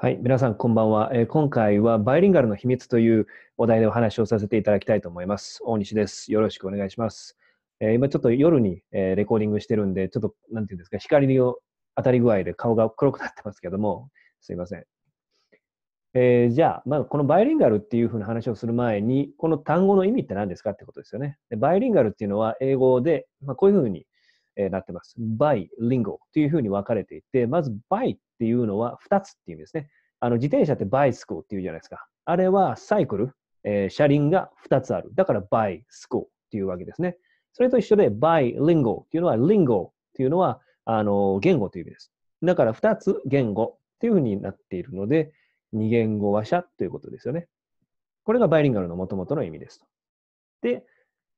はい、皆さんこんばんは、えー今回はバイリンガルの秘密というお題でお話をさせていただきたいと思います。大西です。よろしくお願いします。えー今ちょっと夜に、えーレコーディングしてるんで、ちょっと、なんていうんですか、光の当たり具合で顔が黒くなってますけども、すいません。えーじゃあ、まあ、このバイリンガルっていうふうな話をする前に、この単語の意味って何ですかってことですよね。でバイリンガルっていうのは英語で、まあ、こういうふうに、えなってます。 bi lingual っていうふうに分かれていて、まず bi っていうのは2つっていう意味ですね。あの自転車ってバイスクーっていうじゃないですか。あれはサイクル、えー車輪が2つある。だからバイスクーっていうわけですね。それと一緒でバイリンゴっていうのは、リンゴっていうのはあの言語という意味です。だから2つ言語っていうふうになっているので、二言語話者ということですよね。これがバイリンガルの元々の意味ですと。で、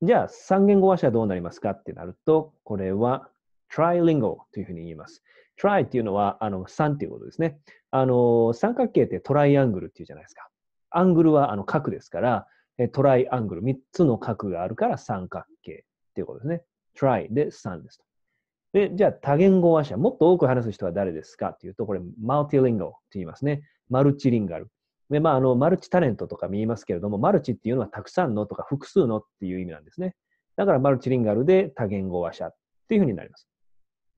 じゃあ三言語話者どうなりますかってなると、これは trilingual というふうに言います。try っていうのはあの3っていうことですね。あの三角形ってトライアングルっていうじゃないですか。アングルはあの角ですから、トライアングル、3つの角があるから三角形っていうことですね。try で3ですと。で、じゃあ多言語話者、もっと多く話す人は誰ですかっていうと、これ、マルティリンゴって言いますね。マルチリンガル。で、まあ、あの、マルチタレントとか見えますけれども、マルチっていうのはたくさんのとか複数のっていう意味なんですね。だからマルチリンガルで多言語話者っていうふうになります。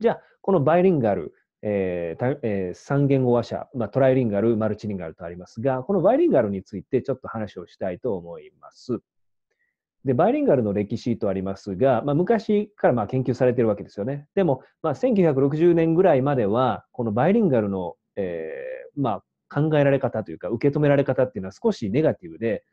じゃあ、このバイリンガル、えーえー三言語話者、まあ、トライリンガル、マルチリンガルとありますが、このバイリンガルについてちょっと話をしたいと思います。で、バイリンガルの歴史とありますが、まあ、昔からまあ研究されているわけですよね。でも、まあ、1960年ぐらいまでは、このバイリンガルの、えーまあ、考えられ方というか、受け止められ方っていうのは少しネガティブで、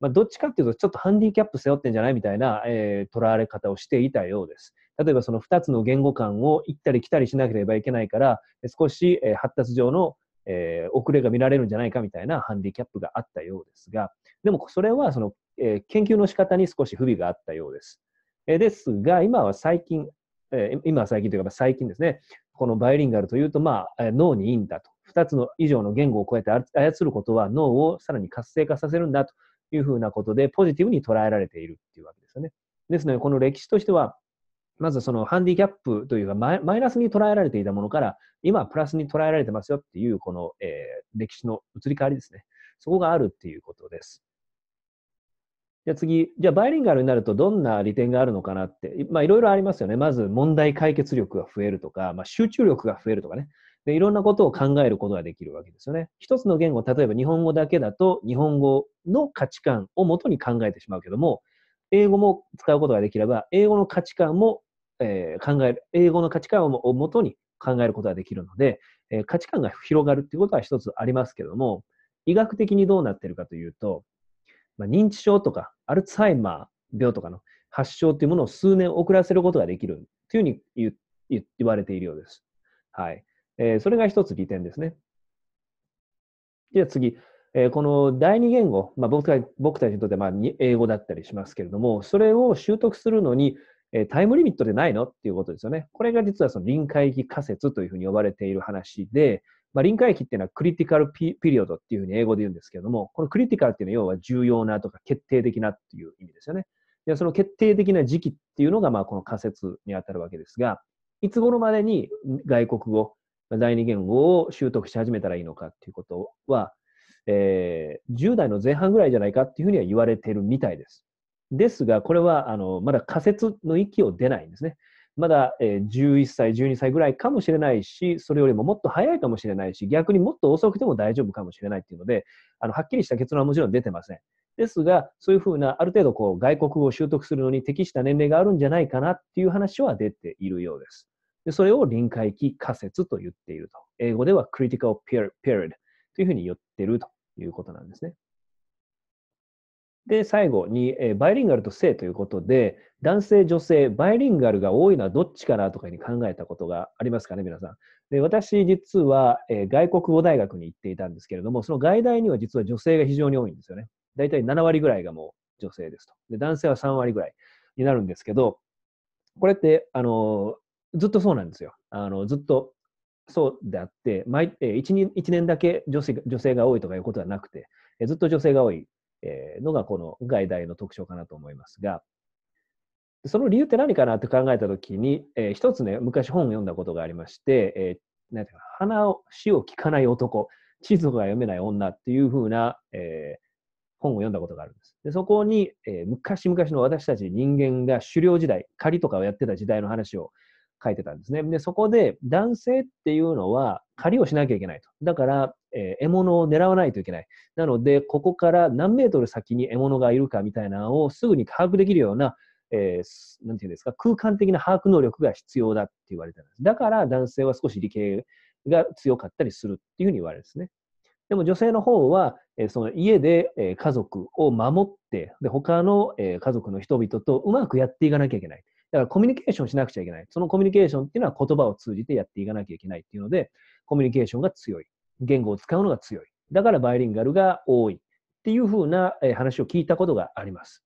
まあ、どっちかっていうと、ちょっとハンディキャップ背負ってんじゃないみたいな、えー、捉われ方をしていたようです。例えばその2つの言語間を行ったり来たりしなければいけないから、少し、えー発達上の、えー遅れが見られるんじゃないかみたいなハンディキャップがあったようですが、でもそれはその、えー研究の仕方に少し不備があったようです。えーですが、今は最近、えー今は最近というか最近ですね、このバイリンガルというと、まあ、脳にいいんだと。2つの以上の言語をこうやって操ることは脳をさらに活性化させるんだというふうなことで、ポジティブに捉えられているっていうわけですよね。ですので、この歴史としては、まずそのハンディキャップというかマイナスに捉えられていたものから、今プラスに捉えられてますよっていう、この、えー歴史の移り変わりですね。そこがあるっていうことです。じゃあ次、じゃあバイリンガルになるとどんな利点があるのかなって、まあいろいろありますよね。まず問題解決力が増えるとか、まあ、集中力が増えるとかね。で、いろんなことを考えることができるわけですよね。一つの言語、例えば日本語だけだと、日本語の価値観をもとに考えてしまうけども、英語も使うことができれば、英語の価値観も、えー考える、英語の価値観をもとに考えることができるので、えー価値観が広がるっていうことは一つありますけども、医学的にどうなってるかというと、まあ、認知症とかアルツハイマー病とかの発症というものを数年遅らせることができるというふうに言われているようです。はい。えーそれが一つ利点ですね。では次、えーこの第二言語、まあ、僕た僕たちにとってまあに英語だったりしますけれども、それを習得するのに、えータイムリミットでないのっていうことですよね。これが実はその臨界期仮説というふうに呼ばれている話で、まあ、臨界期っていうのはクリティカルピリオドっていうふうに英語で言うんですけれども、このクリティカルっていうのは要は重要なとか決定的なっていう意味ですよね。でその決定的な時期っていうのがまあこの仮説にあたるわけですが、いつ頃までに外国語、第二言語を習得し始めたらいいのかっていうことは、えー10代の前半ぐらいじゃないかっていうふうには言われているみたいです。ですが、これはあのまだ仮説の域を出ないんですね。まだ、えー11歳、12歳ぐらいかもしれないし、それよりももっと早いかもしれないし、逆にもっと遅くても大丈夫かもしれないっていうので、あのはっきりした結論はもちろん出てません。ですが、そういうふうな、ある程度こう外国語を習得するのに適した年齢があるんじゃないかなっていう話は出ているようです。でそれを臨界期仮説と言っていると。英語では critical period というふうに言ってるということなんですね。で、最後に、えバイリンガルと性ということで、男性、女性、バイリンガルが多いのはどっちかなとかに考えたことがありますかね、皆さん。で私、実は、え外国語大学に行っていたんですけれども、その外大には実は女性が非常に多いんですよね。大体7割ぐらいがもう女性ですと。で男性は3割ぐらいになるんですけど、これって、あのずっとそうなんですよ。あのずっとそうであって、毎えー 1, 1年だけ女性が女性が多いとかいうことはなくて、えーずっと女性が多い、えーのがこの外大の特徴かなと思いますが、その理由って何かなって考えたときに、えー一つね、昔本を読んだことがありまして、えーなんていうか鼻を、死を聞かない男、地図が読めない女っていうふうな、えー、本を読んだことがあるんです。でそこに、えー、昔々の私たち人間が狩猟時代、狩りとかをやってた時代の話を書いてたんですね。で、そこで男性っていうのは狩りをしなきゃいけないと。だから、えー、獲物を狙わないといけない。なので、ここから何メートル先に獲物がいるかみたいなのをすぐに把握できるような、えー、なんていうんですか、空間的な把握能力が必要だって言われてるんです。だから男性は少し理系が強かったりするっていうふうに言われるんですね。でも女性の方は、えその家で、え家族を守って、で他の、え家族の人々とうまくやっていかなきゃいけない。だからコミュニケーションしなくちゃいけない。そのコミュニケーションっていうのは言葉を通じてやっていかなきゃいけないっていうので、コミュニケーションが強い。言語を使うのが強い。だからバイリンガルが多いっていうふうな話を聞いたことがあります。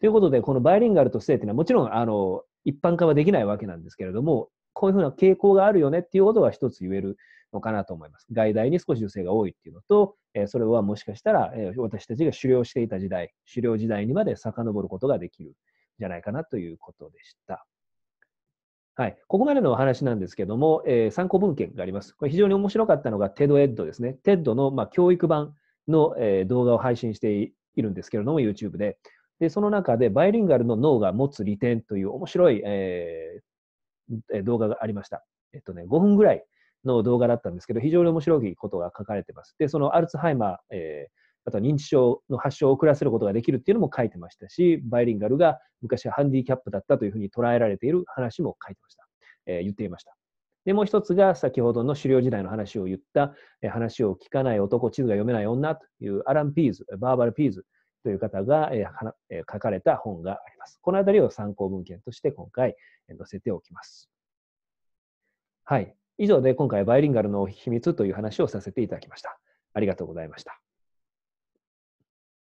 ということで、このバイリンガルと性っていうのはもちろんあの一般化はできないわけなんですけれども、こういうふうな傾向があるよねっていうことは一つ言えるのかなと思います。外大に少し女性が多いっていうのと、えそれはもしかしたら、え私たちが狩猟していた時代、狩猟時代にまで遡ることができるじゃないかなということでした。はい。ここまでのお話なんですけども、えー、参考文献があります。これ非常に面白かったのが TED-ED ですね。TED の、まあ、教育版の、えー、動画を配信しているんですけれども、YouTube で。で、その中でバイリンガルの脳が持つ利点という面白い、えー、動画がありました。えっとね、5分ぐらいの動画だったんですけど、非常に面白いことが書かれてます。で、そのアルツハイマー、えー、あと認知症の発症を遅らせることができるっていうのも書いてましたし、バイリンガルが昔はハンディキャップだったというふうに捉えられている話も書いてました。えー、言っていました。で、もう一つが先ほどの狩猟時代の話を言った、えー、話を聞かない男、地図が読めない女というアラン・ピーズ、バーバル・ピーズという方が、えーえー、書かれた本があります。このあたりを参考文献として今回載せておきます。はい。以上で今回バイリンガルの秘密という話をさせていただきました。ありがとうございました。